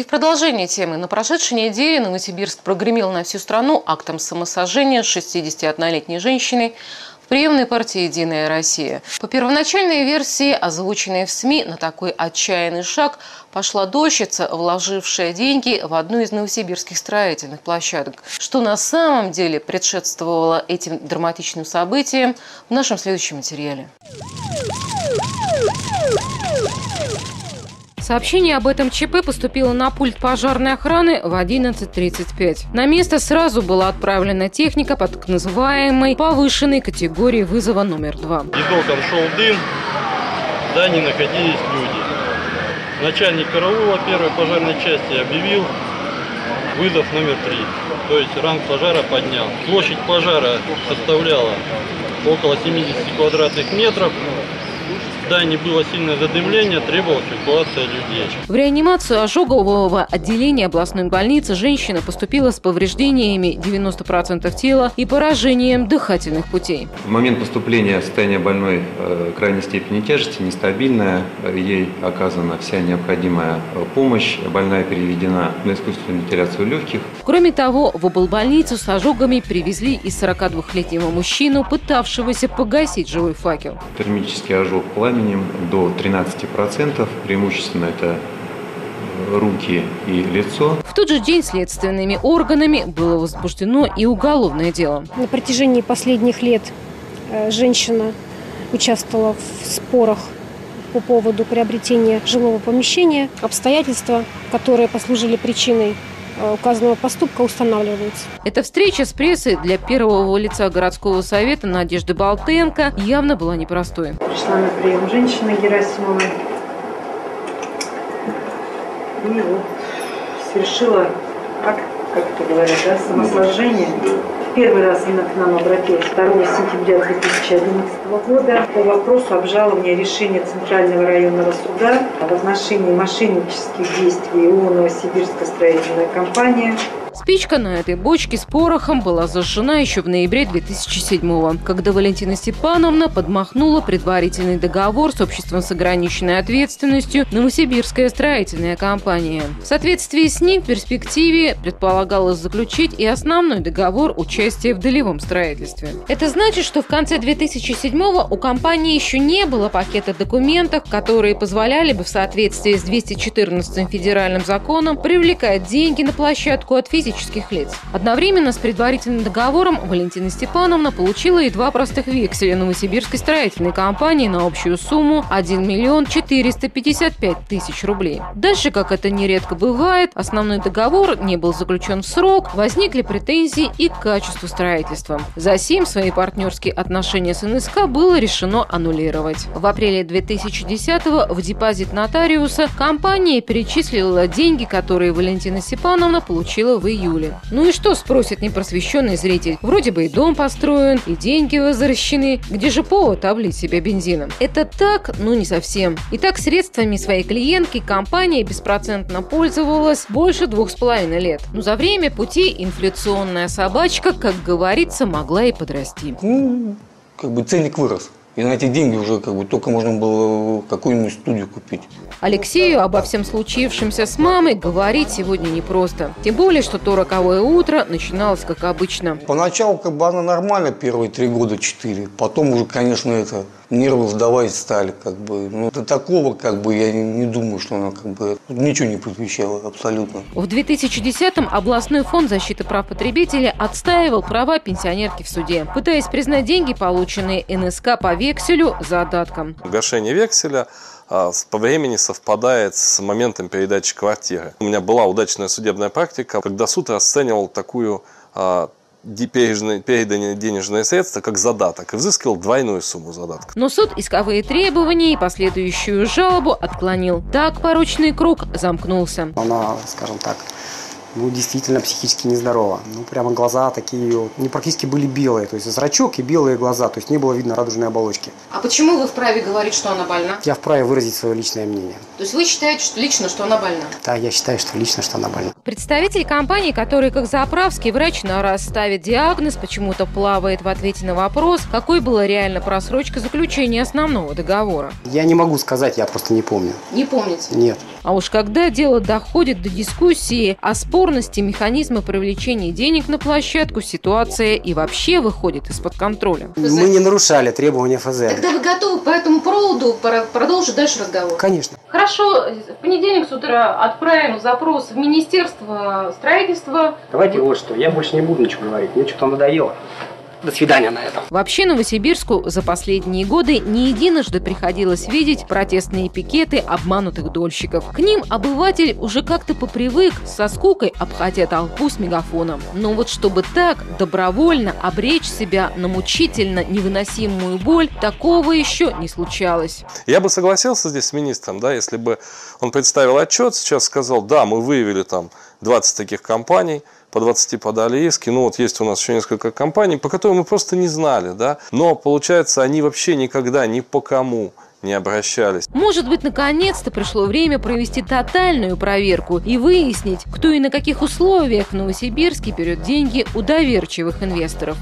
И в продолжение темы. На прошедшей неделе Новосибирск прогремел на всю страну актом самосожжения 61-летней женщины в приемной партии «Единая Россия». По первоначальной версии, озвученной в СМИ, на такой отчаянный шаг пошла дольщица, вложившая деньги в одну из новосибирских строительных площадок. Что на самом деле предшествовало этим драматичным событиям в нашем следующем материале. Сообщение об этом ЧП поступило на пульт пожарной охраны в 11.35. На место сразу была отправлена техника под так называемой повышенной категории вызова номер два. Из окон шел дым, в здании находились люди. Начальник караула первой пожарной части объявил вызов номер три. То есть ранг пожара поднял. Площадь пожара составляла около 70 квадратных метров здании было сильное задымление, требовалась эвакуация людей. В реанимацию ожогового отделения областной больницы женщина поступила с повреждениями 90% тела и поражением дыхательных путей. В момент поступления состояние больной э, крайней степени тяжести, нестабильная. Ей оказана вся необходимая э, помощь. Больная переведена на искусственную вентиляцию легких. Кроме того, в облбольницу с ожогами привезли и 42-летнего мужчину, пытавшегося погасить живой факел. Термический ожог пламени пламенем до 13%. Преимущественно это руки и лицо. В тот же день следственными органами было возбуждено и уголовное дело. На протяжении последних лет э, женщина участвовала в спорах по поводу приобретения жилого помещения. Обстоятельства, которые послужили причиной указанного поступка устанавливается. Эта встреча с прессой для первого лица городского совета Надежды Балтенко явно была непростой. Пришла на прием женщина Герасимова. И вот совершила акт, как это говорят, да, самосложение. Первый раз она к нам обратилась 2 сентября 2011 года по вопросу обжалования решения Центрального районного суда в отношении мошеннических действий ООО «Новосибирская строительная компания» Спичка на этой бочке с порохом была зажжена еще в ноябре 2007 когда Валентина Степановна подмахнула предварительный договор с обществом с ограниченной ответственностью «Новосибирская строительная компания». В соответствии с ним в перспективе предполагалось заключить и основной договор участия в долевом строительстве. Это значит, что в конце 2007 у компании еще не было пакета документов, которые позволяли бы в соответствии с 214 федеральным законом привлекать деньги на площадку от физических лиц. Одновременно с предварительным договором Валентина Степановна получила и два простых векселя Новосибирской строительной компании на общую сумму 1 миллион 455 тысяч рублей. Дальше, как это нередко бывает, основной договор не был заключен в срок, возникли претензии и к качеству строительства. За сим свои партнерские отношения с НСК было решено аннулировать. В апреле 2010 в депозит нотариуса компания перечислила деньги, которые Валентина Степановна получила в июля. Ну и что, спросит непросвещенный зритель? Вроде бы и дом построен, и деньги возвращены. Где же повод облить себя бензином? Это так, ну не совсем. Итак, средствами своей клиентки компания беспроцентно пользовалась больше двух с половиной лет. Но за время пути инфляционная собачка, как говорится, могла и подрасти. Ну, как бы ценник вырос. И на эти деньги уже как бы только можно было какую-нибудь студию купить. Алексею обо всем случившемся с мамой говорить сегодня непросто. Тем более, что то роковое утро начиналось как обычно. Поначалу как бы она нормально первые три года, четыре. Потом уже, конечно, это нервы сдавать стали, как бы. Ну, до такого, как бы, я не, не думаю, что она, как бы, ничего не предвещала абсолютно. В 2010-м областной фонд защиты прав потребителя отстаивал права пенсионерки в суде, пытаясь признать деньги, полученные НСК по векселю, задатком. Гашение векселя а, по времени совпадает с моментом передачи квартиры. У меня была удачная судебная практика, когда суд расценивал такую а, переданные денежные средства как задаток и взыскивал двойную сумму задатка. Но суд исковые требования и последующую жалобу отклонил. Так порочный круг замкнулся. Она, скажем так, ну, действительно психически нездорова. Ну, прямо глаза такие, ну, практически были белые, то есть зрачок и белые глаза, то есть не было видно радужной оболочки. А почему вы вправе говорить, что она больна? Я вправе выразить свое личное мнение. То есть вы считаете, что лично, что она больна? Да, я считаю, что лично, что она больна. Представитель компании, который, как заправский врач, на раз ставит диагноз, почему-то плавает в ответе на вопрос, какой была реально просрочка заключения основного договора. Я не могу сказать, я просто не помню. Не помните? Нет. А уж когда дело доходит до дискуссии о спорности механизма привлечения денег на площадку, ситуация и вообще выходит из-под контроля. Мы не нарушали требования ФЗ. Тогда вы готовы по этому поводу пора- продолжить дальше разговор? Конечно. Хорошо, в понедельник с утра отправим запрос в Министерство строительства. Давайте вот что, я больше не буду ничего говорить, мне что-то надоело. До свидания на этом. Вообще Новосибирску за последние годы не единожды приходилось видеть протестные пикеты обманутых дольщиков. К ним обыватель уже как-то попривык, со скукой обходя толпу с мегафоном. Но вот чтобы так добровольно обречь себя на мучительно невыносимую боль, такого еще не случалось. Я бы согласился здесь с министром, да, если бы он представил отчет, сейчас сказал, да, мы выявили там 20 таких компаний, по 20 подали иски, ну вот есть у нас еще несколько компаний, по которым мы просто не знали, да, но получается они вообще никогда ни по кому не обращались. Может быть, наконец-то пришло время провести тотальную проверку и выяснить, кто и на каких условиях в Новосибирске берет деньги у доверчивых инвесторов.